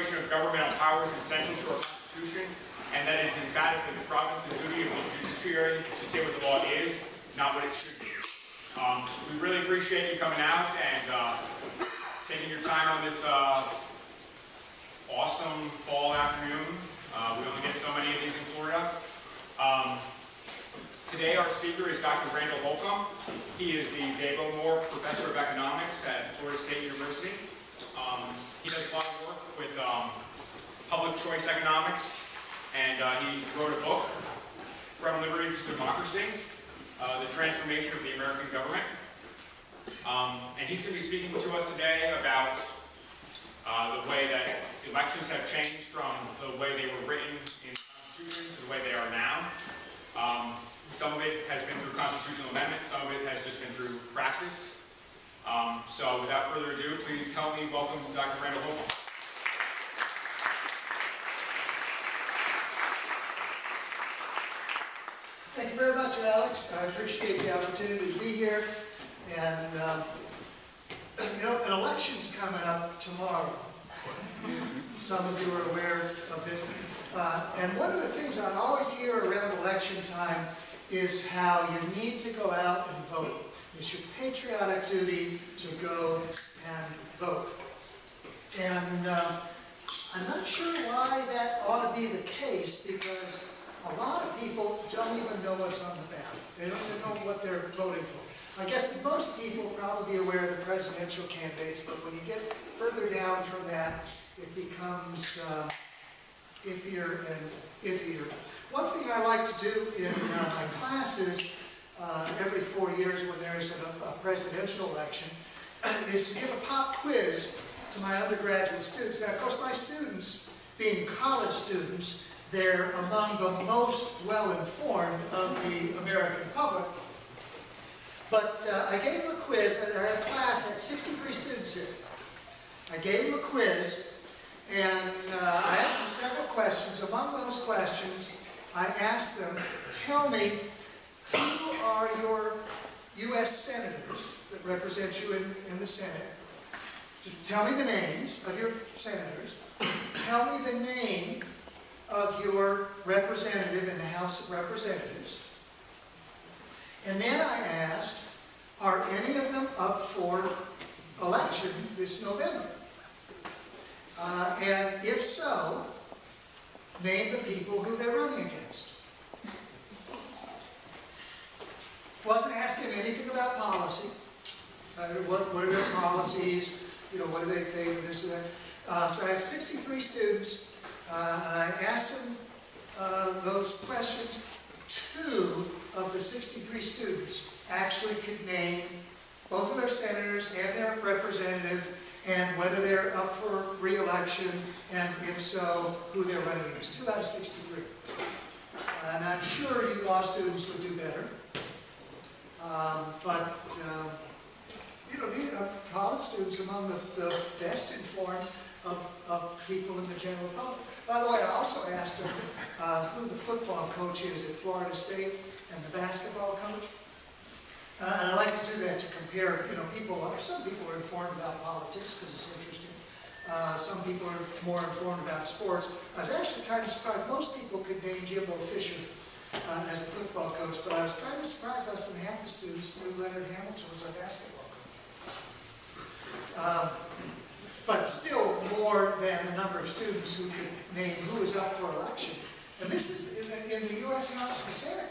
separation of governmental powers essential to our Constitution, and that it is emphatically the province and duty of the judiciary to say what the law is, not what it should be. Um, we really appreciate you coming out and uh, taking your time on this uh, awesome fall afternoon. Uh, we only get so many of these in Florida. Um, today our speaker is Dr. Randall Holcombe. He is the DeVoe Moore Professor of Economics at Florida State University. Um, he does a lot of work with um, public choice economics, and uh, he wrote a book, From Liberty to Democracy, uh, The Transformation of the American Government. Um, and he's going to be speaking to us today about uh, the way that elections have changed from the way they were written in the Constitution to the way they are now. Um, some of it has been through constitutional amendment, some of it has just been through practice. Um, so without further ado, please help me welcome Dr. Randall Holcombe. Thank you very much, Alex. I appreciate the opportunity to be here. And, um, you know, an election's coming up tomorrow. Some of you are aware of this. Uh, and one of the things I always hear around election time is how you need to go out and vote. It's your patriotic duty to go and vote. And uh, I'm not sure why that ought to be the case because a lot of people don't even know what's on the ballot. They don't even know what they're voting for. I guess most people probably aware of the presidential candidates, but when you get further down from that, it becomes uh, iffier and iffier. One thing I like to do in uh, my classes uh, every four years when there's a, a presidential election is to give a pop quiz to my undergraduate students. Now, of course, my students, being college students, they're among the most well-informed of the American public. But uh, I gave them a quiz, and I had a class, had 63 students in. I gave them a quiz, and uh, I asked them several questions. Among those questions, I asked them, tell me, who are your U.S. senators that represent you in, in the Senate? Just tell me the names of your senators. Tell me the name of your representative in the House of Representatives. And then I asked, are any of them up for election this November? Uh, and if so, name the people who they're running against. Wasn't asking anything about policy. Uh, what, what are their policies? You know, what do they think, this and that. Uh, so I have 63 students and I asked them uh, those questions. Two of the 63 students actually could name both of their senators and their representative and whether they're up for re-election, and if so, who they're running against. Two out of 63. And I'm sure you law students would do better. Um, but, um, you know, college students among the, the best informed of, of people in the general public. By the way, I also asked them uh, who the football coach is at Florida State and the basketball coach. Uh, and I like to do that to compare, you know, people, some people are informed about politics because it's interesting. Uh, some people are more informed about sports. I was actually kind of surprised. Most people could name Jimbo Fisher uh, as the football coach, but I was kind of surprised less than half the students knew Leonard Hamilton was our basketball coach. Um, but still more than the number of students who could name who is up for election. And this is in the, in the U.S. House and Senate,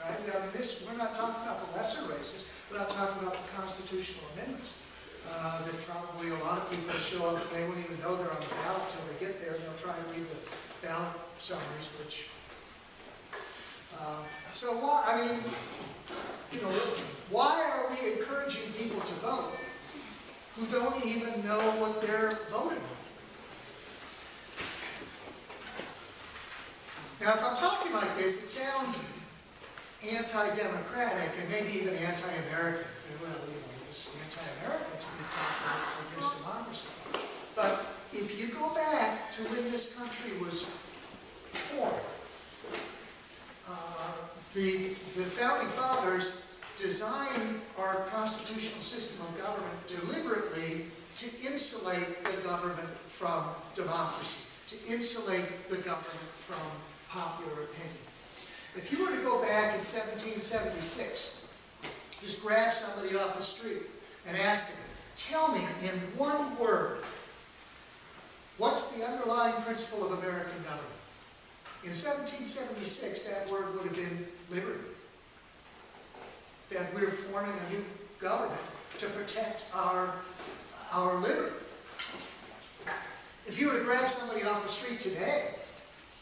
right? I mean, this, we're not talking about the lesser races, we're not talking about the constitutional amendments. Uh, that probably a lot of people show up they won't even know they're on the ballot until they get there and they'll try to read the ballot summaries, which um, so why, I mean, you know, why are we encouraging people to vote who don't even know what they're voting on. Now, if I'm talking like this, it sounds anti-democratic and maybe even anti-American. Well, you know, it's anti-American to be talking against democracy. But if you go back to when this country was formed, uh, The, the founding fathers designed our constitutional system of government deliberately to insulate the government from democracy, to insulate the government from popular opinion. If you were to go back in 1776, just grab somebody off the street and ask them, tell me in one word, what's the underlying principle of American government? In 1776, that word would have been liberty. That we're forming a new government to protect our, our liberty. If you were to grab somebody off the street today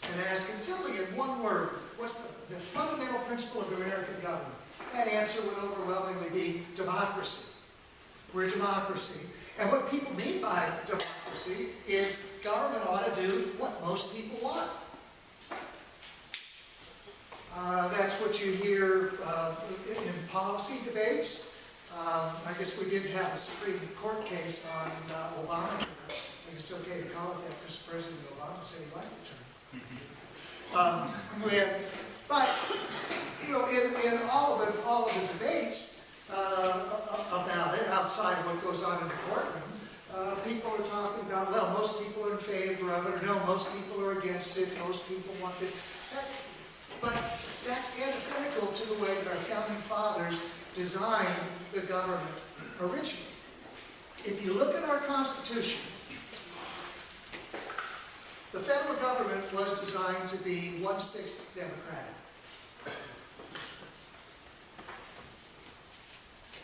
and ask them, tell me in one word, what's the, the fundamental principle of American government? That answer would overwhelmingly be democracy. We're a democracy. And what people mean by democracy is government ought to do what most people want. Uh, that's what you hear uh, in policy debates. Um, I guess we did have a Supreme Court case on uh, think it's okay to call it that because President Obama said he liked the term. Um, we had, but, you know, in, in all of the, all of the debates uh, about it, outside of what goes on in the courtroom, uh, people are talking about, well, most people are in favor of it, or no, most people are against it, most people want this. That, but that's antithetical to the way that our founding fathers designed the government originally. If you look at our Constitution, the federal government was designed to be one-sixth Democratic.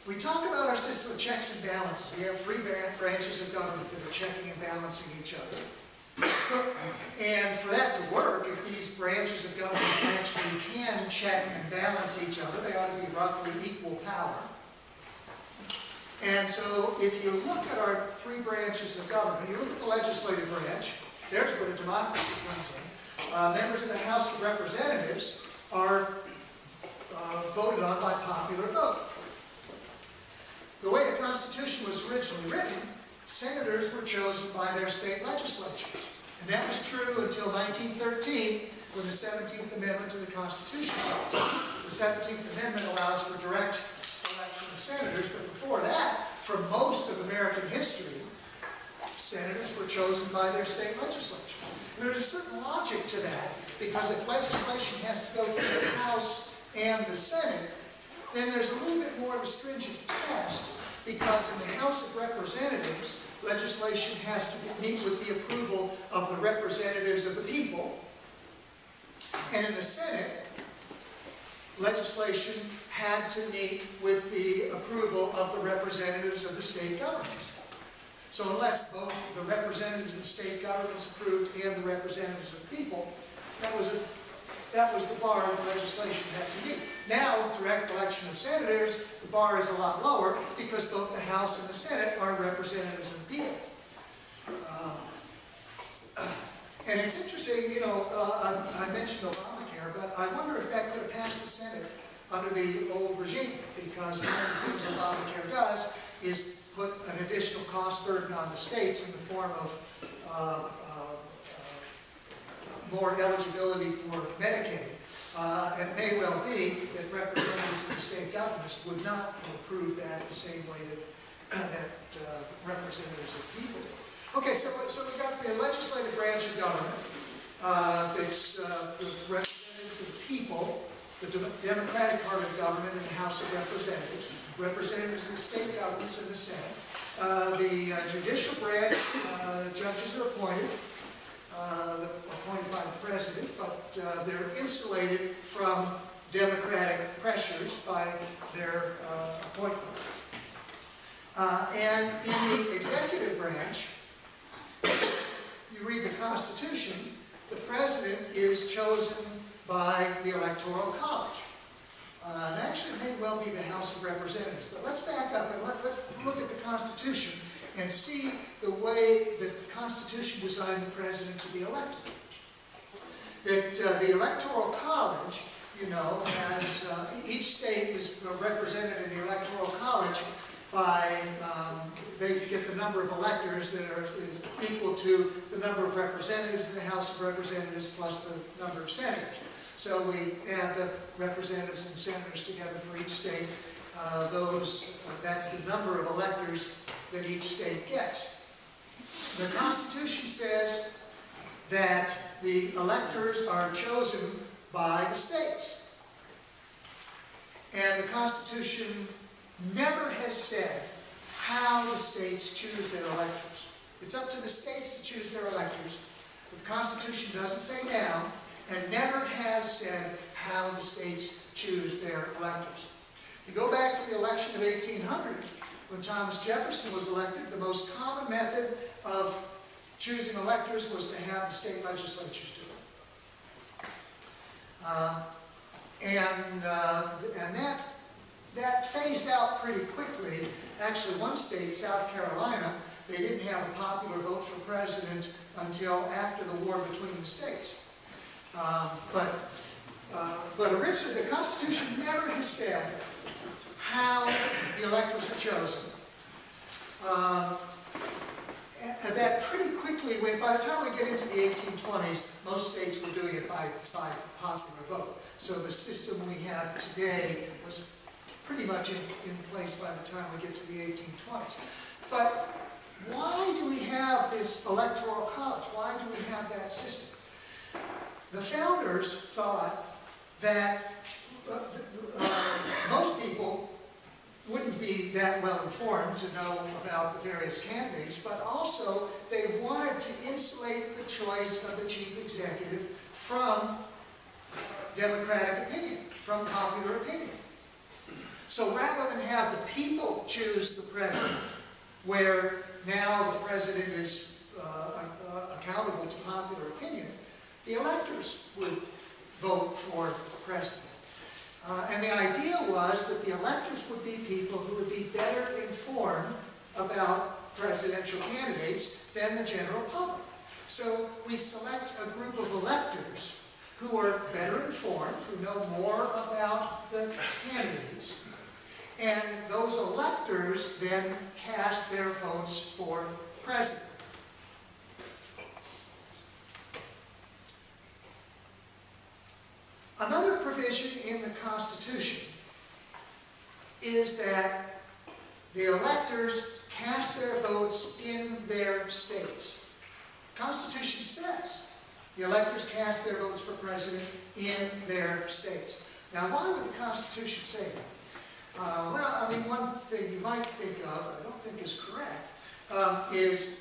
We talk about our system of checks and balances. We have three branches of government that are checking and balancing each other. And for that to work, if these branches of government actually can check and balance each other, they ought to be roughly equal power. And so if you look at our three branches of government, you look at the legislative branch, there's where the democracy comes in. Uh, members of the House of Representatives are uh, voted on by popular vote. The way the Constitution was originally written, senators were chosen by their state legislatures. And that was true until 1913, when the 17th Amendment to the Constitution. The 17th Amendment allows for direct election of senators, but before that, for most of American history, senators were chosen by their state legislatures. There's a certain logic to that, because if legislation has to go through the House and the Senate, then there's a little bit more of a stringent test, because in the House of Representatives, legislation has to meet with the approval of the representatives of the people. And in the Senate, legislation had to meet with the approval of the representatives of the state governments. So unless both the representatives of the state governments approved and the representatives of the people, that was a, that was the bar the legislation had to meet. Now, with direct election of senators, the bar is a lot lower because both the House and the Senate are representatives of the people. Um, And it's interesting, you know, uh, I I mentioned Obamacare, but I wonder if that could have passed the Senate under the old regime, because one of the things Obamacare does is put an additional cost burden on the states in the form of uh, more eligibility for Medicaid. Uh, it may well be that representatives of the state governments would not approve that the same way that, that uh, representatives of people do. Okay, so, so we got the legislative branch of government, uh, uh, the representatives of the people, the dem- democratic part of government in the House of Representatives, representatives of the state governments in the Senate. Uh, The uh, judicial branch, judges are appointed, the- appointed by the president, but uh, they're insulated from democratic pressures by their uh, appointment. Uh, And in the executive branch, you read the Constitution, the president is chosen by the Electoral College. Uh, and actually, it may well be the House of Representatives. But let's back up and let, let's look at the Constitution and see the way that the Constitution designed the president to be elected. That uh, the Electoral College, you know, has, uh, each state is represented in the Electoral College by, um, they get the number of electors that are equal to the number of representatives in the House of Representatives plus the number of senators. So we add the representatives and senators together for each state. Uh, Those, uh, that's the number of electors that each state gets. The Constitution says that the electors are chosen by the states. And the Constitution never has said how the states choose their electors. It's up to the states to choose their electors. But the Constitution doesn't say now, and never has said how the states choose their electors. You go back to the election of 1800, when Thomas Jefferson was elected, the most common method of choosing electors was to have the state legislatures do it. Um, and, uh, and that, that phased out pretty quickly. Actually, one state, South Carolina, they didn't have a popular vote for president until after the war between the states. Um, but, uh, but originally, the Constitution never has said how the electors are chosen. Um, and that pretty quickly went, by the time we get into the 1820s, most states were doing it by, by popular vote. So the system we have today was pretty much in, in place by the time we get to the 1820s. But why do we have this electoral college? Why do we have that system? The founders thought that uh, uh, most people wouldn't be that well informed to know about the various candidates, but also they wanted to insulate the choice of the chief executive from democratic opinion, from popular opinion. So rather than have the people choose the president, where now the president is uh, uh, accountable to popular opinion, the electors would vote for the president. Uh, and the idea was that the electors would be people who would be better informed about presidential candidates than the general public. So we select a group of electors who are better informed, who know more about the candidates, and those electors then cast their votes for president. Another provision in the Constitution is that the electors cast their votes in their states. The Constitution says the electors cast their votes for president in their states. Now, why would the Constitution say that? Uh, well, I mean, one thing you might think of, I don't think is correct, um, is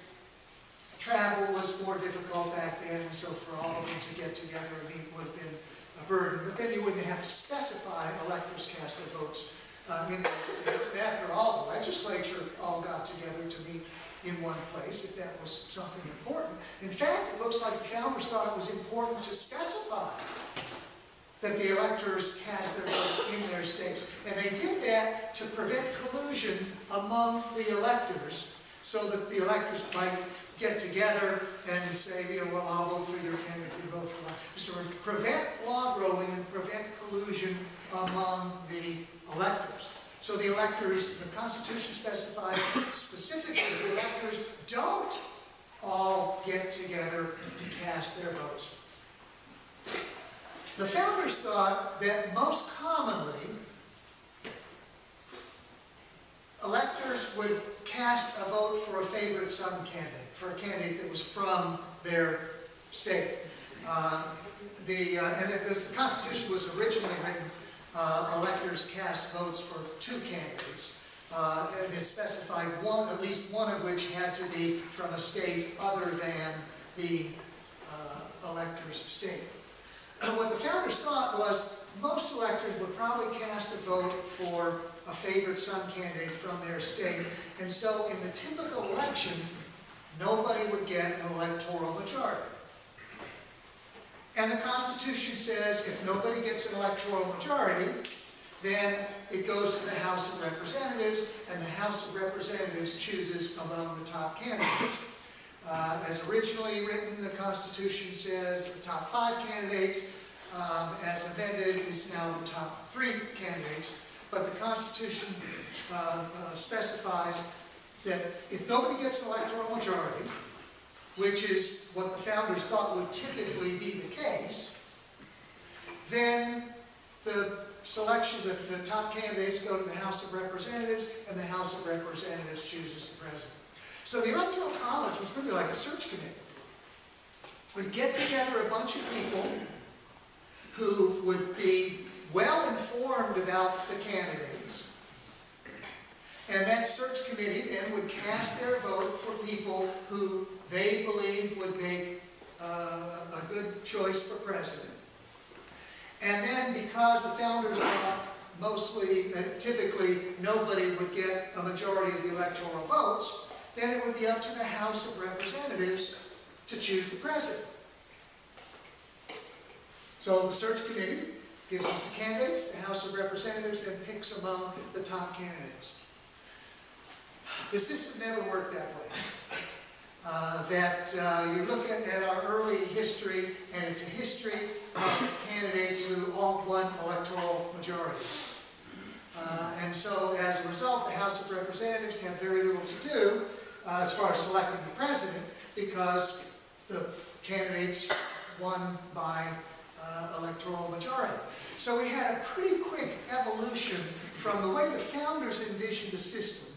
travel was more difficult back then, so for all of them to get together and meet would have been a burden. But then you wouldn't have to specify electors cast their votes uh, in those states. After all, the legislature all got together to meet in one place if that was something important. In fact, it looks like founders thought it was important to specify that the electors cast their votes in their states. And they did that to prevent collusion among the electors so that the electors might get together and say, you know, well, I'll vote for your candidate, you vote for mine. Of prevent log rolling and prevent collusion among the electors. So the electors, the Constitution specifies specifically the electors don't all get together to cast their votes. The founders thought that most commonly, electors would cast a vote for a favorite son candidate, for a candidate that was from their state. Uh, the, uh, and the Constitution was originally written, uh, electors cast votes for two candidates. Uh, and it specified one, at least one of which had to be from a state other than the uh, elector's state. What the founders thought was most electors would probably cast a vote for a favorite son candidate from their state. And so in the typical election, nobody would get an electoral majority. And the Constitution says if nobody gets an electoral majority, then it goes to the House of Representatives, and the House of Representatives chooses among the top candidates. Uh, as originally written, the Constitution says the top five candidates. Um, as amended, is now the top three candidates. But the Constitution uh, uh, specifies that if nobody gets an electoral majority, which is what the founders thought would typically be the case, then the selection, the, the top candidates go to the House of Representatives, and the House of Representatives chooses the president. So the Electoral College was really like a search committee. We get together a bunch of people who would be well informed about the candidates. And that search committee then would cast their vote for people who they believed would make uh, a good choice for president. And then because the founders thought mostly, uh, typically, nobody would get a majority of the electoral votes, then it would be up to the House of Representatives to choose the president. So the search committee gives us the candidates, the House of Representatives then picks among the top candidates. The system never worked that way. Uh, that uh, you look at, at our early history, and it's a history of candidates who all won electoral majorities. Uh, and so, as a result, the House of Representatives had very little to do uh, as far as selecting the president because the candidates won by uh, electoral majority. So we had a pretty quick evolution from the way the founders envisioned the system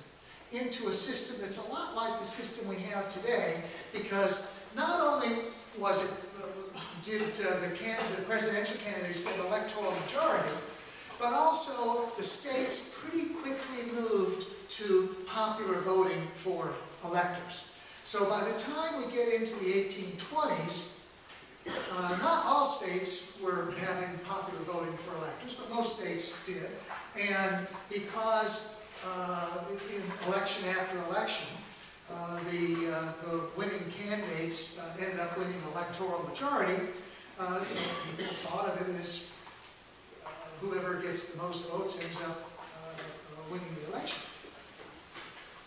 into a system that's a lot like the system we have today because not only was it, uh, did uh, the, can, the presidential candidates get an electoral majority, but also the states pretty quickly moved to popular voting for electors. So by the time we get into the 1820s, uh, not all states were having popular voting for electors, but most states did. And because in election after election, uh, the, uh, the winning candidates uh, ended up winning electoral majority, uh, people thought of it as uh, whoever gets the most votes ends up uh, uh, winning the election.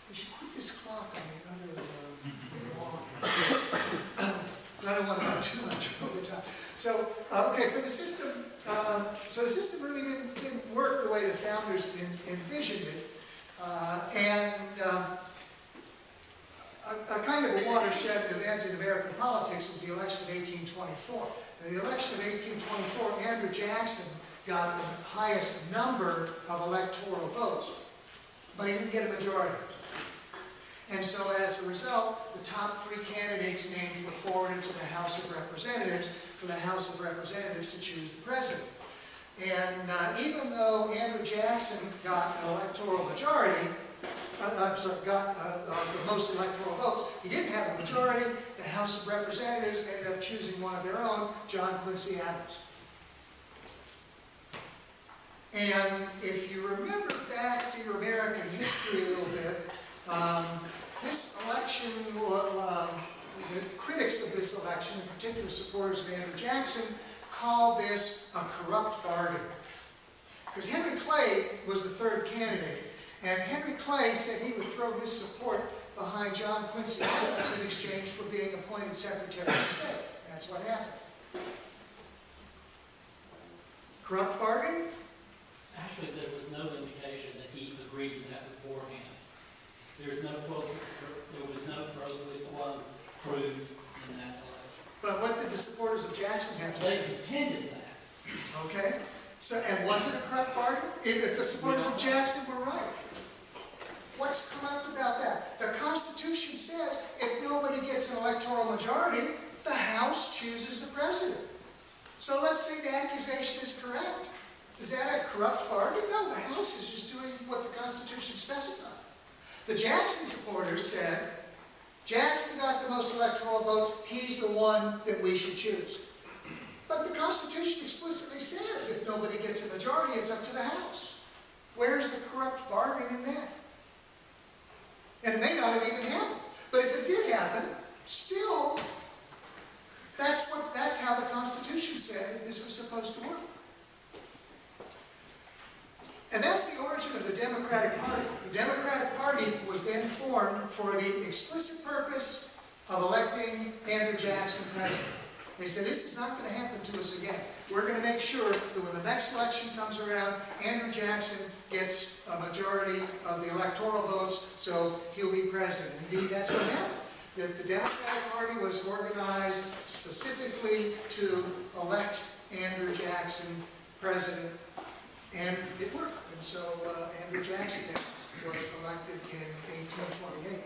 We should put this clock on the other uh, wall. I don't want to run too much over time. So, uh, okay, so the system, uh, so the system really didn't, didn't work the way the founders en- envisioned it. Uh, and um, a, a kind of a watershed event in American politics was the election of 1824. In the election of 1824, Andrew Jackson got the highest number of electoral votes, but he didn't get a majority. And so as a result, the top three candidates' names were forwarded to the House of Representatives for the House of Representatives to choose the president. And uh, even though Andrew Jackson got an electoral majority, I'm sorry, got uh, uh, the most electoral votes, he didn't have a majority. The House of Representatives ended up choosing one of their own, John Quincy Adams. And if you remember back to your American history a little bit, um, this election, um, the critics of this election, in particular supporters of Andrew Jackson, called this a corrupt bargain. Because Henry Clay was the third candidate, and Henry Clay said he would throw his support behind John Quincy Adams in exchange for being appointed Secretary of State. That's what happened. Corrupt bargain? Actually, there was no indication that he agreed to that beforehand. There is no quote, there was no pro quo proved in that election. But what did the supporters of Jackson have to They say? contended that. Okay? So, and was it a corrupt bargain? If, if the supporters of Jackson were right. Corrupt about that? The Constitution says if nobody gets an electoral majority, the House chooses the president. So let's say the accusation is correct. Is that a corrupt bargain? No, the House is just doing what the Constitution specified. The Jackson supporters said, Jackson got the most electoral votes, he's the one that we should choose. But the Constitution explicitly says if nobody gets a majority, it's up to the House. Where's the corrupt bargain in that? And it may not have even happened. But if it did happen, still, that's what that's how the Constitution said that this was supposed to work. And that's the origin of the Democratic Party. The Democratic Party was then formed for the explicit purpose of electing Andrew Jackson president. They said, this is not going to happen to us again. We're going to make sure that when the next election comes around, Andrew Jackson gets a majority of the electoral votes, so he'll be president. Indeed, that's what happened. The, the Democratic Party was organized specifically to elect Andrew Jackson president, and it worked. And so uh, Andrew Jackson was elected in 1828.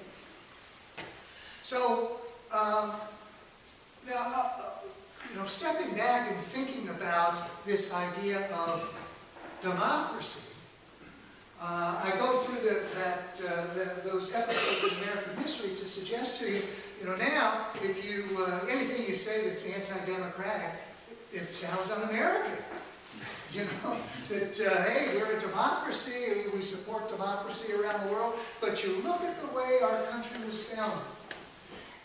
So, um, now, uh, you know, stepping back and thinking about this idea of democracy, uh, I go through the, that, uh, the, those episodes in American history to suggest to you, you know, now, if you, uh, anything you say that's anti-democratic, it, it sounds un-American. You know, that, uh, hey, we're a democracy, we support democracy around the world, but you look at the way our country was founded.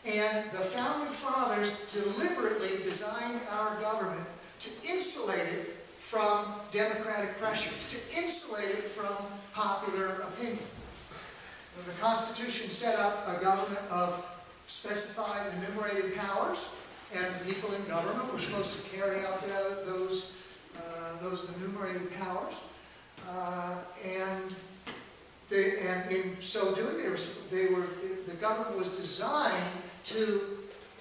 And the founding fathers deliberately designed our government to insulate it from democratic pressures, to insulate it from popular opinion. When the Constitution set up a government of specified enumerated powers, and the people in government were supposed to carry out the- those, uh, those enumerated powers. Uh, And they, and in so doing, they were, they were, the government was designed to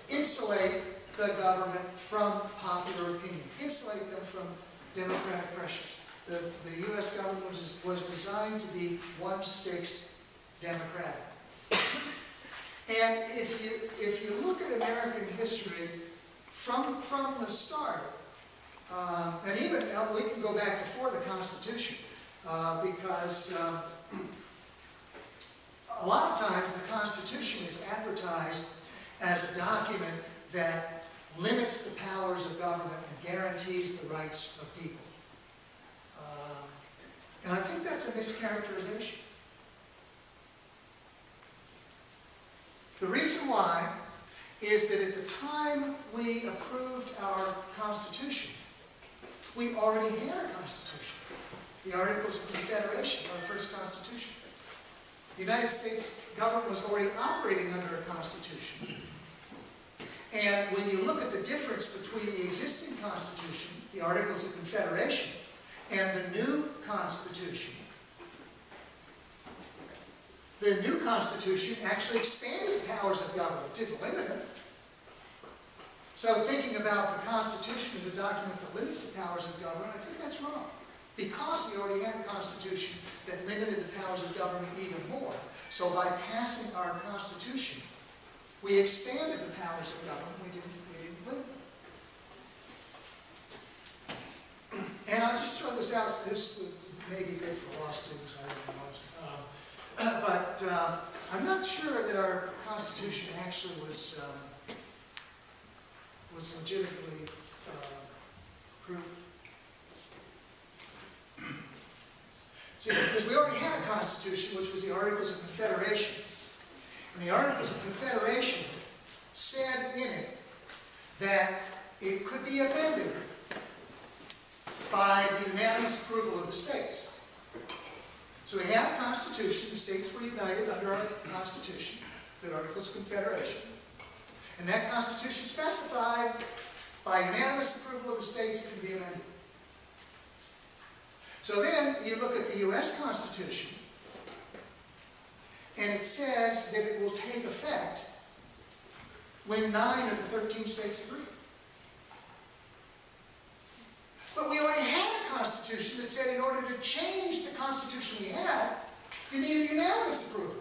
insulate the government from popular opinion, insulate them from democratic pressures. The, the US government was, was designed to be one-sixth democratic. And if you, if you look at American history from, from the start, um, and even, uh, we can go back before the Constitution, uh, because um, a lot of times the Constitution is advertised as a document that limits the powers of government and guarantees the rights of people. Um, And I think that's a mischaracterization. The reason why is that at the time we approved our Constitution, we already had a Constitution. The Articles of Confederation, our first Constitution. The United States government was already operating under a Constitution. And when you look at the difference between the existing Constitution, the Articles of Confederation, and the new Constitution, the new Constitution actually expanded the powers of government, didn't limit them. So thinking about the Constitution as a document that limits the powers of government, I think that's wrong. Because we already had a Constitution that limited the powers of government even more. So by passing our Constitution, we expanded the powers of government, we didn't, we didn't limit them. And I'll just throw this out, this may be good for law students, I don't know. Um, But um, I'm not sure that our Constitution actually was, um, was legitimately uh, approved. See, because we already had a Constitution, which was the Articles of Confederation. And the Articles of Confederation said in it that it could be amended by the unanimous approval of the states. So we had a constitution, the states were united under our constitution, the Articles of Confederation. And that constitution specified, by unanimous approval of the states, it could be amended. So then, you look at the US Constitution, and it says that it will take effect when nine of the 13 states agree. But we already had a constitution that said in order to change the constitution we had, you needed unanimous approval.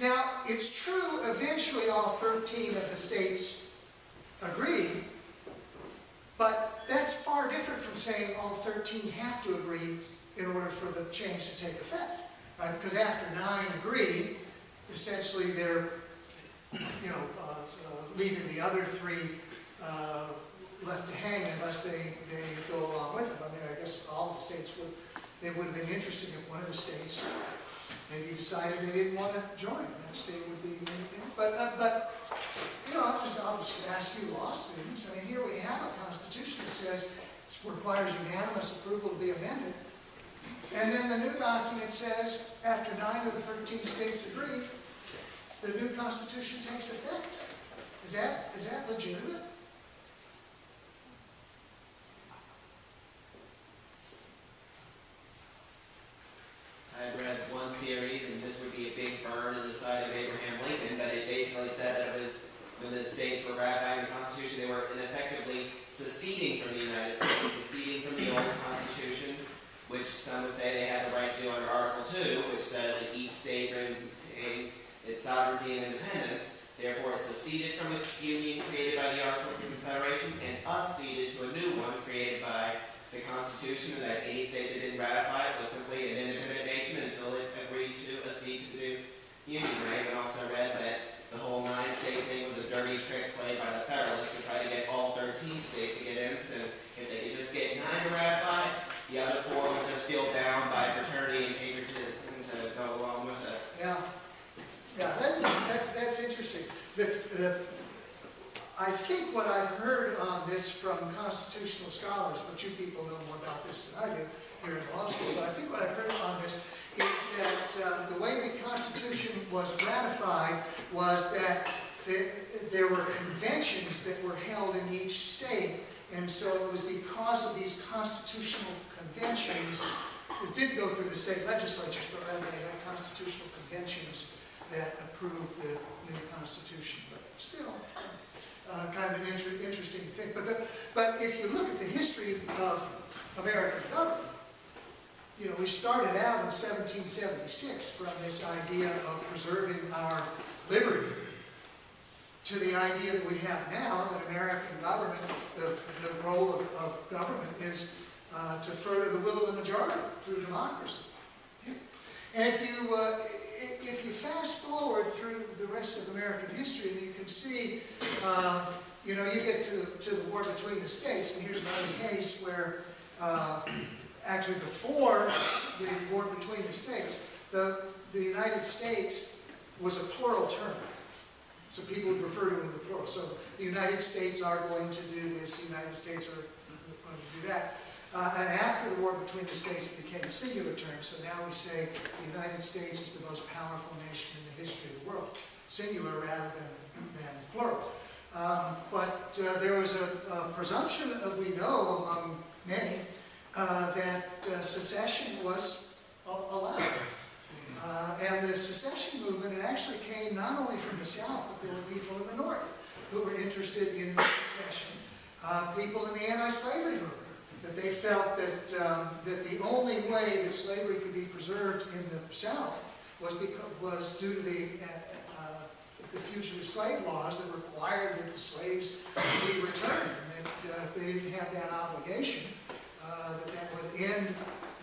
Now, it's true, eventually all 13 of the states agreed, but that's far different from saying all 13 have to agree in order for the change to take effect, right? Because after nine agree, essentially they're, you know, uh, uh, leaving the other three uh, left to hang unless they, they go along with it. I mean, I guess all the states would, it would have been interesting if one of the states maybe decided they didn't want to join. That state would be, but, uh, but, you know, I'll just, I'll just ask you law students, I mean, here we have a constitution that says, it requires unanimous approval to be amended. And then the new document says, after nine of the 13 states agree, the new constitution takes effect. Is that, is that legitimate? I read one theory, and this would be a big burn in the side of Abraham Lincoln, but it basically said that it was when the states were ratifying the Constitution, they were ineffectively seceding from the United States seceding from the old which some would say they have the right to under Article Two, which says that each state maintains its sovereignty and independence. Therefore, it seceded from the union created by the Articles of Confederation and us ceded to a new one created by the Constitution, and that any state that didn't ratify it was simply an independent nation until it agreed to accede to the new union. Right? And also read that the whole nine-state thing was a dirty trick played by the Federalists to try to get all 13 states to get in, since if they could just get nine to ratify, the other four would just feel bound by fraternity and patriotism to go along with it. Yeah, yeah, that is, that's, that's interesting. The, I think what I've heard on this from constitutional scholars, but you people know more about this than I do here in law school, but I think what I've heard on this is that um, the way the Constitution was ratified was that there, there were conventions that were held in each state, and so it was because of these constitutional conventions, it didn't go through the state legislatures, but rather they had constitutional conventions that approved the new constitution. Still, uh, kind of an inter- interesting thing. But, the, but if you look at the history of American government, you know, we started out in 1776 from this idea of preserving our liberty to the idea that we have now that American government, the, the role of, of government is uh, to further the will of the majority through democracy. And if you, uh, if you fast forward through the rest of American history, you can see, um, you know, you get to, to the war between the states, and here's another case where, uh, actually before the war between the states, the, the United States was a plural term. So people would refer to it in the plural. So the United States are going to do this, the United States are going to do that. Uh, and after the war between the states, it became a singular term. So now we say the United States is the most powerful nation in the history of the world, singular rather than, than plural. Um, but uh, there was a, a presumption, uh, we know among many, uh, that uh, secession was allowed. Uh, and the secession movement, it actually came not only from the South, but there were people in the North who were interested in secession. People in the anti-slavery movement, that they felt that, um, that the only way that slavery could be preserved in the South was because, was due to the, uh, uh, the fugitive slave laws that required that the slaves be returned, and that uh, if they didn't have that obligation, uh, that that would end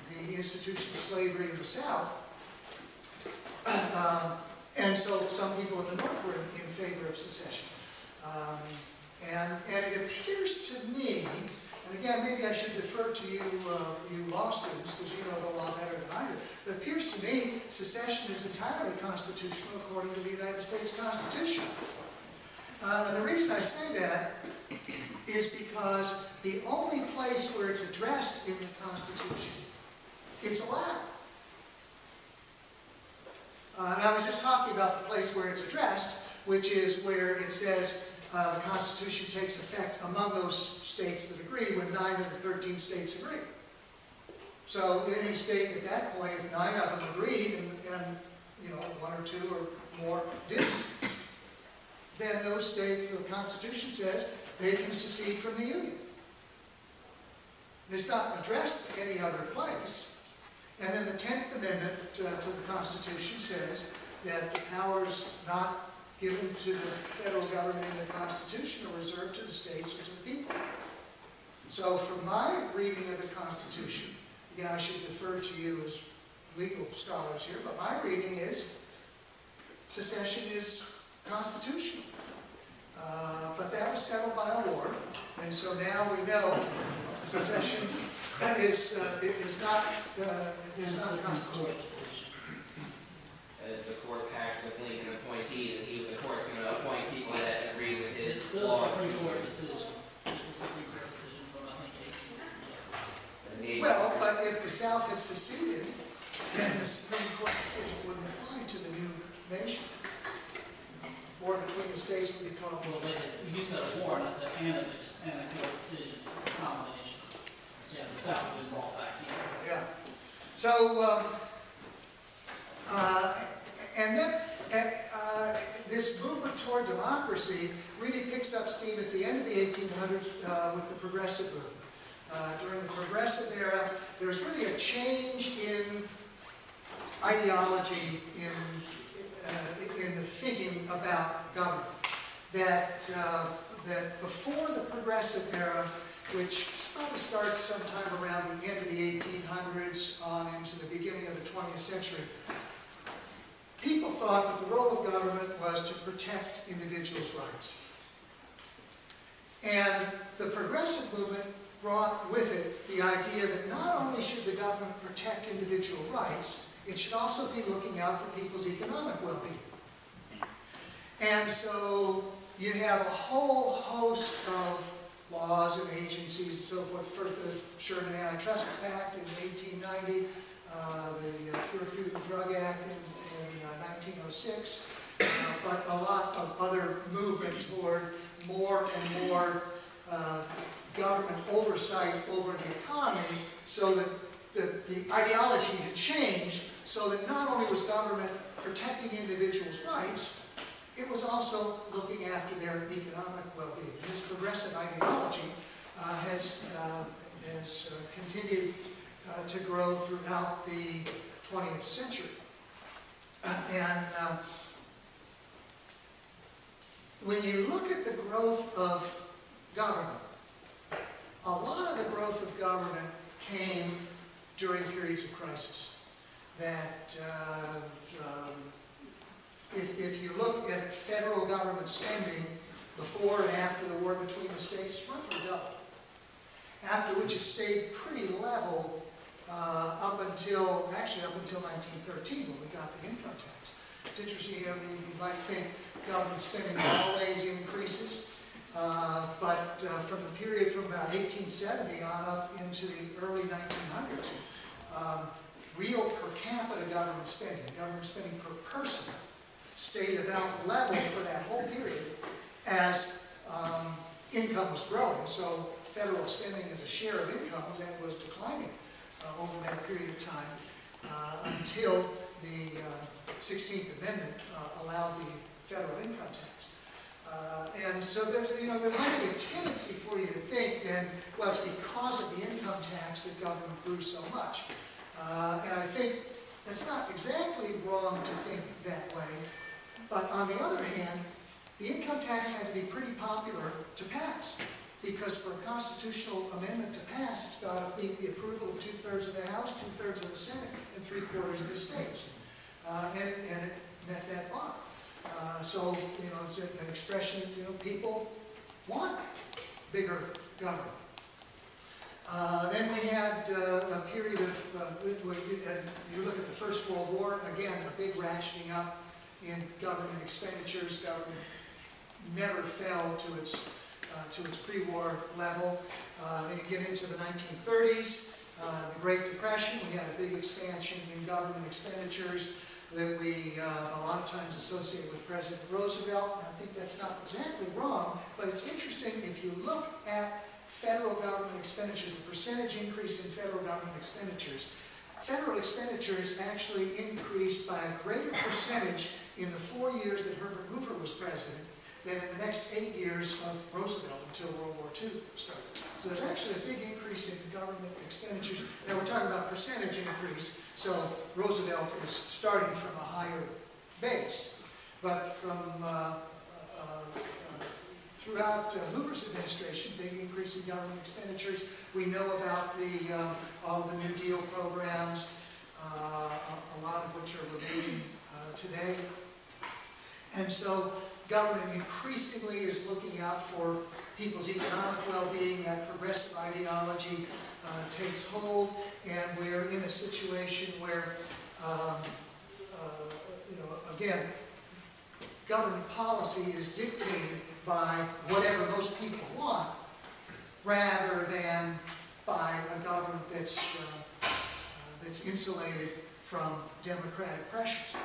the institution of slavery in the South. Um, And so some people in the North were in in favor of secession. Um, And, and it appears to me, and again, maybe I should defer to you, uh, you law students, because you know the law better than I do. But It appears to me secession is entirely constitutional according to the United States Constitution. Uh, and the reason I say that is because the only place where it's addressed in the Constitution, it's allowed. Uh, and I was just talking about the place where it's addressed, which is where it says uh, the Constitution takes effect among those states that agree when nine of the 13 states agree. So any state at that point, if nine of them agreed and, and you know, one or two or more didn't, then those states, the Constitution says, they can secede from the Union. And it's not addressed any other place. And then the Tenth Amendment to the Constitution says that the powers not given to the federal government in the Constitution or reserved to the states or to the people. So from my reading of the Constitution, again, I should defer to you as legal scholars here, but my reading is secession is constitutional. Uh, But that was settled by a war, and so now we know secession is, uh, is not, uh, is not constitutional. As the court packed with Lincoln appointees, and he was of course going to appoint people that agreed with his It's still a. Supreme Court decision. A Supreme Court decision from, I think, eighteen sixty-eight. Well, but if the South had seceded, then the Supreme Court decision wouldn't apply to the new nation. War between the states would be called, Well, they, you said a war, and I said and a, and a court decision, it's a combination. Yeah, the South was brought back in. yeah. So, um, uh, and then, uh, this movement toward democracy really picks up steam at the end of the 1800s uh, with the progressive movement. uh, during the progressive era, there was really a change in ideology, in, uh, in the thinking about government. That, uh, that before the progressive era, which probably starts sometime around the end of the 1800s on into the beginning of the 20th century, people thought that the role of government was to protect individuals' rights. And the progressive movement brought with it the idea that not only should the government protect individual rights, it should also be looking out for people's economic well-being. And so you have a whole host of laws and agencies and so forth. First, the Sherman Antitrust Act in 1890, uh, the uh, Pure Food and Drug Act in, in uh, 1906, uh, but a lot of other movement toward more and more uh, government oversight over the economy so that the, the ideology had changed so that not only was government protecting individuals' rights, it was also looking after their economic well-being. This progressive ideology uh, has, uh, has uh, continued uh, to grow throughout the 20th century. And um, when you look at the growth of government, a lot of the growth of government came during periods of crisis. That uh, um, if, if you look at federal government spending before and after the war between the states, roughly doubled. After which it stayed pretty level uh, up until, actually up until 1913 when we got the income tax. It's interesting, I mean, you might think government spending always increases, uh, but uh, from the period from about 1870 on up into the early 1900s, um, real per capita government spending, government spending per person, stayed about level for that whole period as um, income was growing. So federal spending as a share of income was, was declining uh, over that period of time uh, until the uh, 16th Amendment uh, allowed the federal income tax. Uh, and so there's, you know, there might be a tendency for you to think then, well, it's because of the income tax that government grew so much. Uh, and I think that's not exactly wrong to think that way. But on the other hand, the income tax had to be pretty popular to pass. Because for a constitutional amendment to pass, it's got to be the approval of two-thirds of the House, two-thirds of the Senate, and three-quarters of the states. Uh, and, it, and it met that bar. Uh, so, you know, it's an expression, you know, people want bigger government. Uh, then we had uh, a period of, uh, you, look at the First World War, again, a big ratcheting up in government expenditures. Government never fell to its, uh, to its pre-war level. Uh, then you get into the 1930s, uh, the Great Depression, we had a big expansion in government expenditures that we uh, a lot of times associate with President Roosevelt. And I think that's not exactly wrong, but it's interesting if you look at federal government expenditures, the percentage increase in federal government expenditures, federal expenditures actually increased by a greater percentage in the four years that Herbert Hoover was president than in the next eight years of Roosevelt until World War II started. So there's actually a big increase in government expenditures. Now we're talking about percentage increase, so Roosevelt is starting from a higher base. But from uh, uh, uh, throughout uh, Hoover's administration, big increase in government expenditures. We know about the um, all the New Deal programs, uh, a, a lot of which are remaining uh, today. And so government increasingly is looking out for people's economic well-being, that progressive ideology uh, takes hold, and we're in a situation where, um, uh, you know, again, government policy is dictated by whatever most people want, rather than by a government that's, uh, uh, that's insulated from democratic pressures.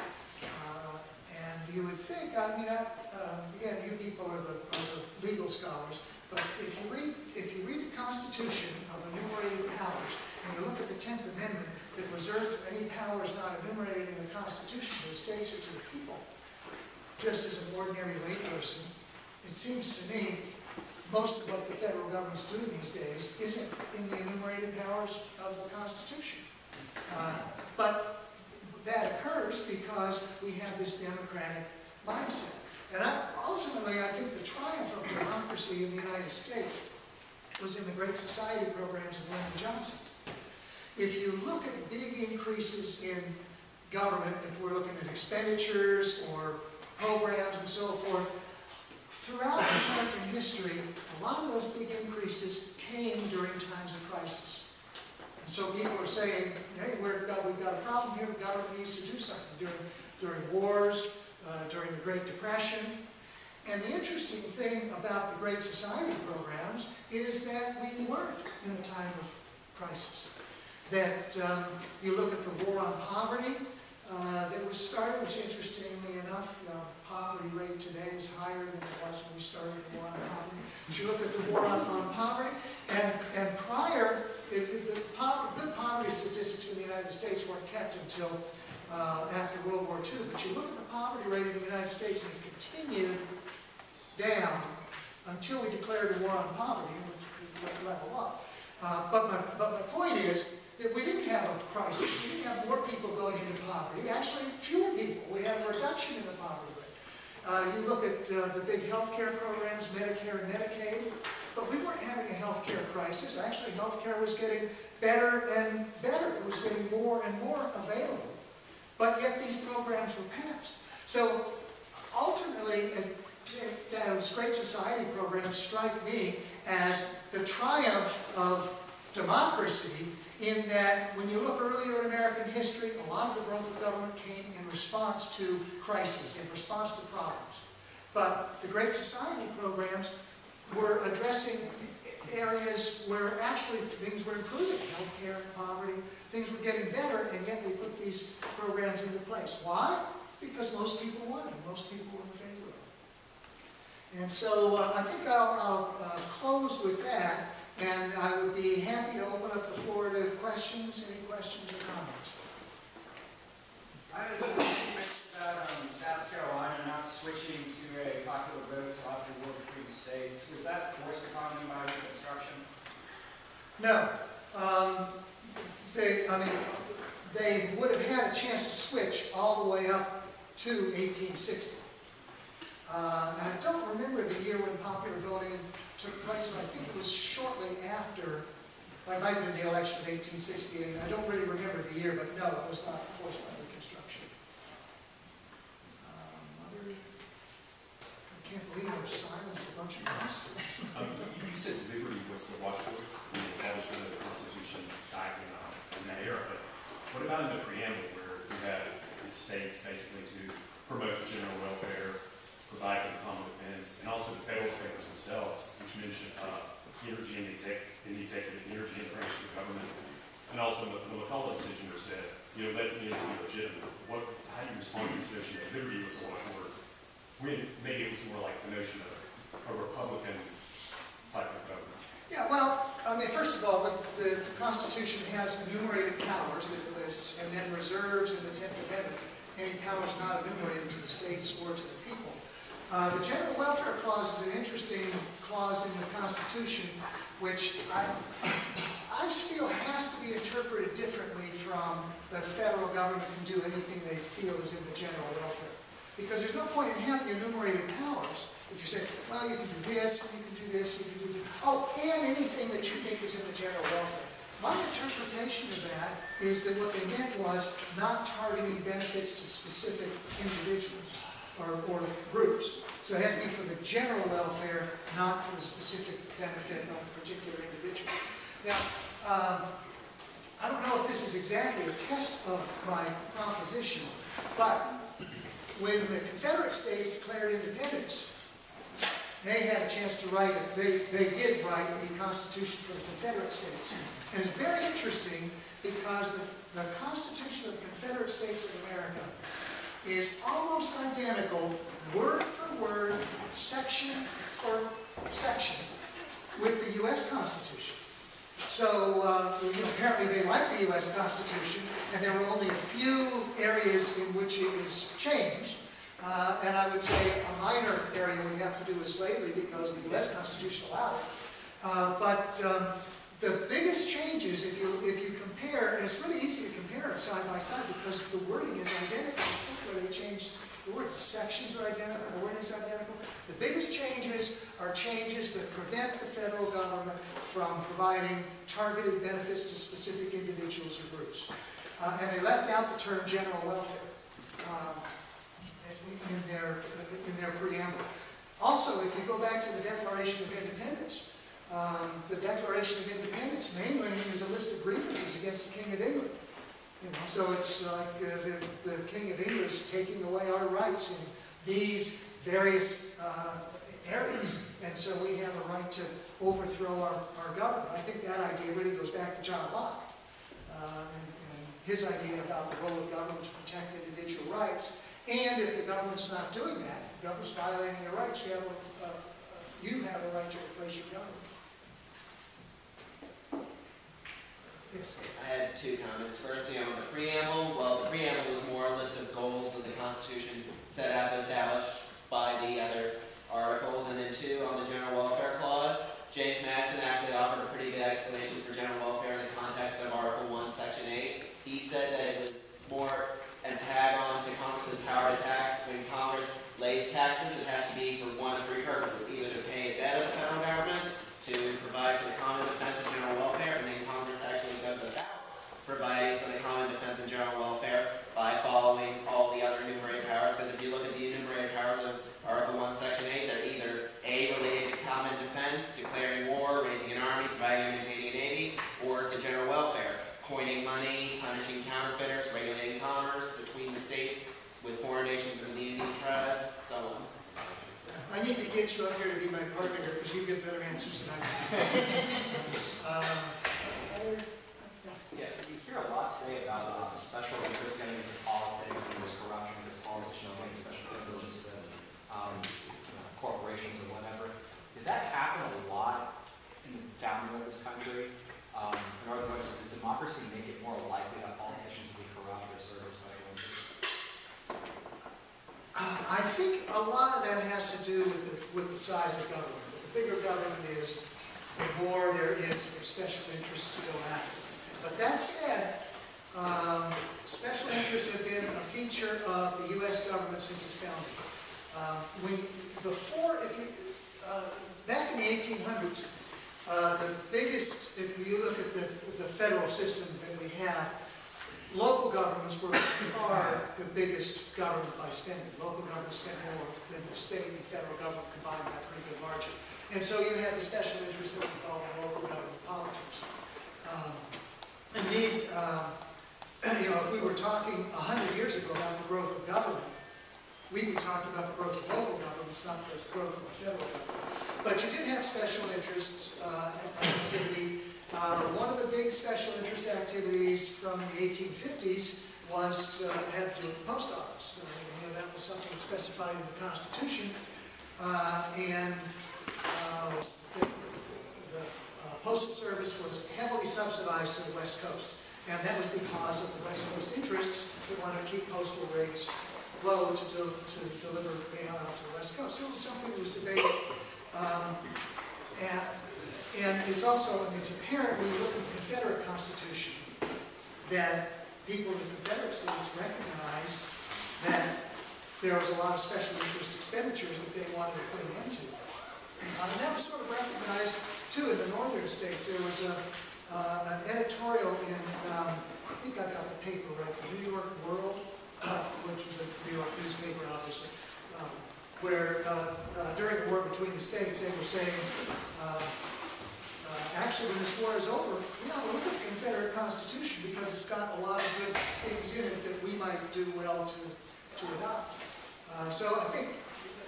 And you would think, I mean, I, uh, again, you people are the, are the legal scholars, but if you read if you read the Constitution of enumerated powers and you look at the Tenth Amendment that reserves any powers not enumerated in the Constitution to the states or to the people, just as an ordinary layperson, it seems to me most of what the federal government's doing these days isn't in the enumerated powers of the Constitution. Uh, But that occurs because we have this democratic mindset. And I, ultimately, I think the triumph of democracy in the United States was in the Great Society programs of Lyndon Johnson. If you look at big increases in government, if we're looking at expenditures or programs and so forth, throughout American history, a lot of those big increases came during times of crisis. And so people are saying, hey, we're, got, we've got a problem here, the government needs to do something during, during wars, uh, during the Great Depression. And the interesting thing about the Great Society programs is that we weren't in a time of crisis. That um, you look at the war on poverty uh, that was started, which interestingly enough, the poverty rate today is higher than it was when we started the war on poverty. But you look at the war on, on poverty, and, and prior, it, it, the poverty, good poverty statistics in the United States weren't kept until uh, after World War II. But you look at the poverty rate in the United States, and it continued down until we declared a war on poverty, which would level up. Uh, but, my, but my point is that we didn't have a crisis. We didn't have more people going into poverty. Actually, fewer people. We had a reduction in the poverty rate. Uh, you look at uh, the big health care programs, Medicare and Medicaid, but we weren't having a health care crisis. Actually, health care was getting better and better. It was getting more and more available. But yet these programs were passed. So ultimately, those Great Society programs strike me as the triumph of democracy in that when you look earlier in American history, a lot of the growth of government came in response to crises, in response to problems. But the Great Society programs were addressing areas where actually things were improving, healthcare, poverty, things were getting better, and yet we put these programs into place. Why? Because most people wanted them, most people were in favor of them. And so uh, I think I'll, I'll uh, close with that, and I would be happy to open up the floor to questions, any questions or comments. I was about um, South Carolina not switching to a popular vote to offer states. Was that forced upon them by Reconstruction? No. Um, they, I mean, they would have had a chance to switch all the way up to 1860. Uh, and I don't remember the year when popular voting took place, but I think it was shortly after, it might have been the election of 1868. I don't really remember the year, but no, it was not forced by Reconstruction. Um, other, I can't believe silenced a bunch of us. Um, you said liberty was the watchword in the establishment of the Constitution back in, uh, in that era, but what about in the preamble where you have it states basically to promote the general welfare, provide for the common defense, and also the federal papers themselves, which mention uh, energy the, exec- in the executive, energy the branches of government, and also the, the McCulloch decision which said, you know, let means be legitimate. What, how do you respond to this notion that liberty was the watchword? When maybe it was more like the notion of a Republican type of government. Yeah, well, I mean, first of all, the, the Constitution has enumerated powers that it lists, and then reserves in the Tenth Amendment any powers not enumerated to the states or to the people. Uh, the General Welfare Clause is an interesting clause in the Constitution, which I, I feel has to be interpreted differently from the federal government can do anything they feel is in the general welfare. Because there's no point in having enumerated powers if you say, well, you can do this, and you can do this, and you can do this. Oh, and anything that you think is in the general welfare. My interpretation of that is that what they meant was not targeting benefits to specific individuals or, or groups. So it had to be for the general welfare, not for the specific benefit of a particular individual. Now, um, I don't know if this is exactly a test of my proposition, but when the Confederate States declared independence, they had a chance to write it. They, they did write a constitution for the Confederate States. And it's very interesting because the, the Constitution of the Confederate States of America is almost identical, word for word, section for section, with the U.S. Constitution. So, uh, apparently they like the U.S. Constitution, and there were only a few areas in which it was changed. Uh, and I would say a minor area would have to do with slavery because the U.S. Constitution allowed it. Uh, but um, the biggest changes if you, if you compare, and it's really easy to compare them side by side because the wording is identical, where they changed the words, the sections are identical, the wording is identical. The biggest changes are changes that prevent the federal government from providing targeted benefits to specific individuals or groups. Uh, and they left out the term general welfare, in in their, in their preamble. Also, if you go back to the Declaration of Independence, um, the Declaration of Independence mainly is a list of grievances against the King of England. You know, so it's like uh, the, the King of England is taking away our rights in these various uh, areas. And so we have a right to overthrow our, our government. I think that idea really goes back to John Locke. Uh, and, and his idea about the role of government to protect individual rights. And if the government's not doing that, if the government's violating your rights, you have a, uh, you have a right to replace your government. I had two comments. Firstly, on the preamble, well, the preamble was more a list of goals that the Constitution set out to establish by the other articles. And then two, on the general welfare clause, James Madison actually offered a pretty good explanation for general welfare in the context of Article 1, Section 8. He said that it was more a tag on to Congress's power to tax. When Congress lays taxes, it has to be for one of three purposes, either to pay a debt of the federal government, to provide for the common defense and general welfare, and then Congress actually goes about providing for the common defense and general welfare by following all the other enumerated powers. Because if you look at the enumerated powers of Article 1, Section 8, they're either A, related to common defense, declaring war, raising an army, providing and maintaining a navy, or to general welfare, coining money, punishing counterfeiters, regulating commerce between the states with foreign nations and the Indian tribes, so on. I need to get you up here to be my partner because you get better answers than I do. Um, Yeah, you hear a lot say about um, special interests getting into politics and there's corruption because politicians getting special privileges to um, you know, corporations or whatever. Did that happen a lot in the founding of this country? Um, in other words, does democracy make it more likely that politicians will be corrupt or serve as special interests? Uh, I think a lot of that has to do with the, with the size of government. The bigger government is, the more there is for special interests to go after. But that said, um, special interests have been a feature of the U.S. government since its founding. Um, when, before, if you, uh, back in the 1800s, uh, the biggest, if you look at the, the federal system that we have, local governments were far the biggest government by spending. Local governments spent more than the state and federal government combined by a pretty good margin. And so you had the special interests that involved in local government politics. Um, Indeed, um, you know, if we were talking a hundred years ago about the growth of government, we'd be talking about the growth of local governments, not the growth of the federal government. But you did have special interests uh, activity. Uh, one of the big special interest activities from the 1850s was uh, had to do with the post office. Uh, you know, that was something specified in the Constitution, uh, and uh, the, the uh, postal service was heavily subsidized to the West Coast, and that was because of the West Coast interests that wanted to keep postal rates low to, do, to deliver mail out to the West Coast. So it was something that was debated. Um, and, and it's also, I mean, it's apparent when you look at the Confederate Constitution that people in the Confederate states recognized that there was a lot of special interest expenditures that they wanted to put an end to. Uh, and that was sort of recognized too in the northern states. There was a, uh, an editorial in, um, I think I got the paper right, the New York World, uh, which was a New York newspaper, obviously, um, where uh, uh, during the war between the states, they were saying, uh, actually, when this war is over, we ought to look at the Confederate Constitution because it's got a lot of good things in it that we might do well to, to adopt. Uh, so I think,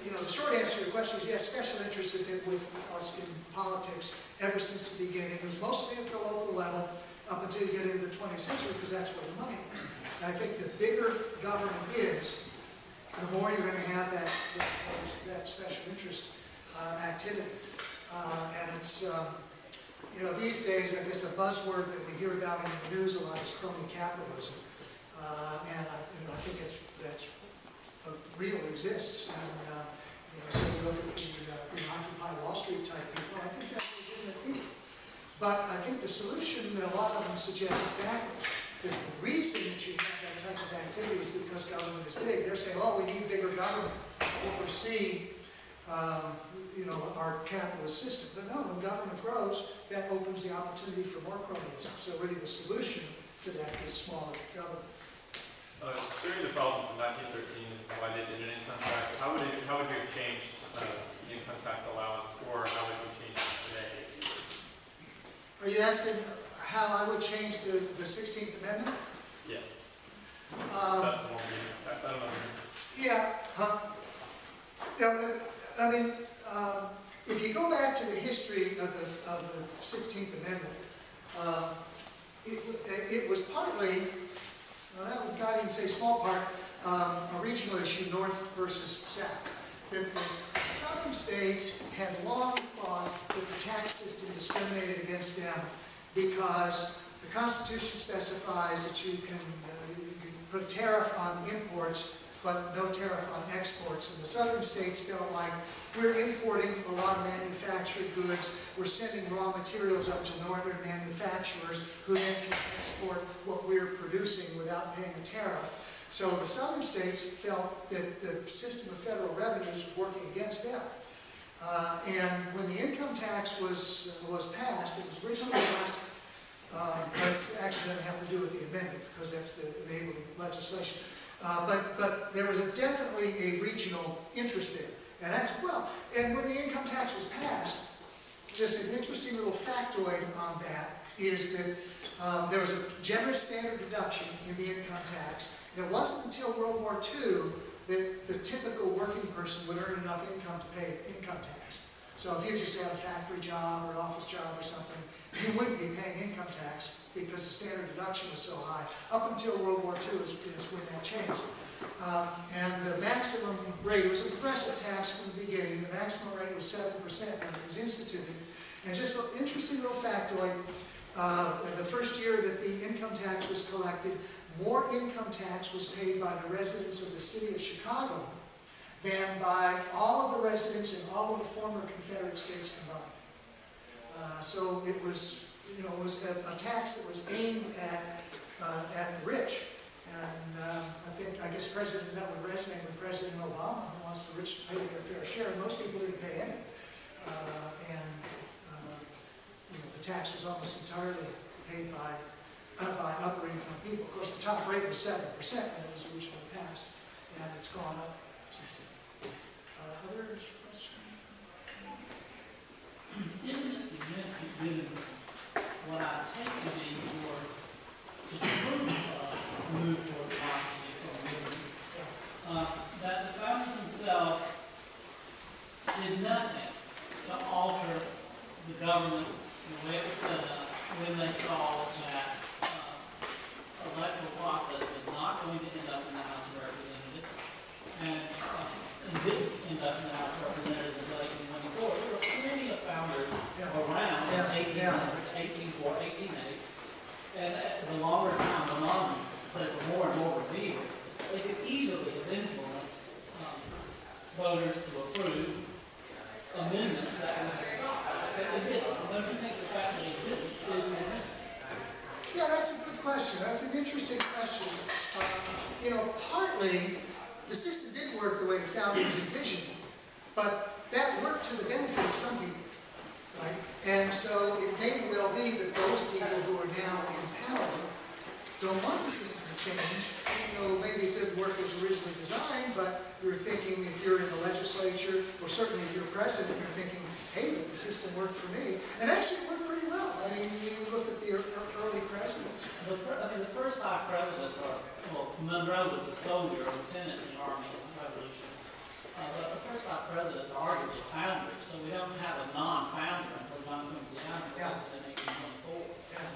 you know, the short answer to your question is yes, special interests have been with us in politics ever since the beginning. It was mostly at the local level up until you get into the 20th century because that's where the money was. And I think the bigger government is, the more you're going to have that, that, that special interest uh, activity. Uh, and it's, um, you know, these days, I guess a buzzword that we hear about in the news a lot is crony capitalism. Uh, and I, you know, I think it's, that's uh, real exists. And, uh, you know, so you look at the, uh, the Occupy Wall Street type people, I think that's legitimate people. But I think the solution that a lot of suggests backwards. That the reason that you have that type of activity is because government is big. They're saying, oh, we need bigger government to oversee, um, you know, our capitalist system. But no, when government grows, that opens the opportunity for more cronyism. So really the solution to that is smaller government. Uh, During the problems in 1913, why they did an income tax, how would it, how would you have changed uh, the income tax allowance, or how would you change it today? Are you asking how I would change the, the 16th Amendment? Yeah, Um, that's one, we- that's, know. Yeah, huh? Yeah, I mean, um, if you go back to the history of the, of the Sixteenth Amendment, uh, it, it was partly, well, I would not even say small part, um, a regional issue, north versus south. That the southern states had long thought that the tax system discriminated against them because the Constitution specifies that you can, uh, you can put a tariff on imports but no tariff on exports. And the southern states felt like we're importing a lot of manufactured goods, we're sending raw materials up to northern manufacturers who then can export what we're producing without paying a tariff. So the southern states felt that the system of federal revenues was working against them. Uh, and when the income tax was, was passed, it was originally passed um, That's actually doesn't have to do with the amendment, because that's the enabling legislation. Uh, But, but there was a- definitely a regional interest there. And that's, well, and when the income tax was passed, just an interesting little factoid on that is that um, there was a generous standard deduction in the income tax. And it wasn't until World War II that the typical working person would earn enough income to pay income tax. So if you just had a factory job or an office job or something, you wouldn't be paying income tax because the standard deduction was so high. Up until World War II is, is when that changed. Um, and the maximum rate, was a progressive tax from the beginning, the maximum rate was seven percent when it was instituted. And just an interesting little factoid, uh, the first year that the income tax was collected, more income tax was paid by the residents of the city of Chicago than by all of the residents in all of the former Confederate states combined. Uh, So it was, you know, it was a, a tax that was aimed at, uh, at the rich. And um, I think, I guess President, that would resonate with President Obama, who wants the rich to pay their fair share, most people didn't pay any. Uh, And, uh, you know, the tax was almost entirely paid by, uh, by upper income people. Of course, the top rate was seven percent when it was originally passed, and it's gone up Uh? Isn't it significant, given what I take to be your disapproval move toward democracy uh, that the founders themselves did nothing to alter the government, the way it was set up, when they saw that, uh, electoral process was not going to end up in the House of Representatives, and, uh, and House of Representatives until eighteen twenty-four. There were plenty of founders around Yeah, eighteen yeah. hundred, eighteen four, eighteen eight. And the longer time went on, were more and more revealed. They could easily have influenced, um, voters to approve amendments that would have stopped. But they didn't. Don't you think the fact that they didn't is significant? Yeah, that's a good question. That's an interesting question. Uh, You know, partly, the system didn't work the way the founders envisioned, but that worked to the benefit of some people, right? And so it may well be that those people who are now in power don't want the system to change, even though maybe it didn't work as originally designed, but you're thinking, if you're in the legislature, or certainly if you're president, you're thinking, hey, the system worked for me. And actually, it worked pretty well. I mean, you look at the early presidents. The, I mean, the first five presidents are, well, Monroe was a soldier, a lieutenant in the Army in the Revolution. Uh, but the first five presidents are arguably founders, so we don't have a non-founder until John Quincy Adams Yeah. in eighteen twenty-four. Yeah.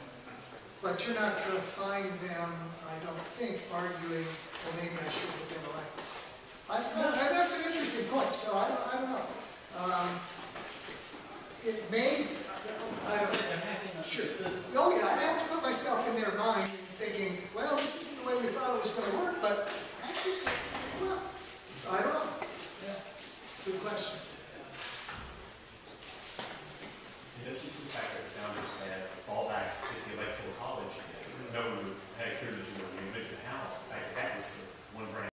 But you're not going to find them, I don't think, arguing, well, maybe I should have been elected. I, I- that's an interesting point, so I don't, I don't know. Um, It may, I don't, Sure. Oh, yeah, I'd have to put myself in their mind thinking, well, this isn't the way we thought it was going to work, but actually, well, I don't know. Yeah. Good question. This is the fact that the founders said, fall back to the electoral college. No one had a clear that you were going to house. The fact that that was the one brand.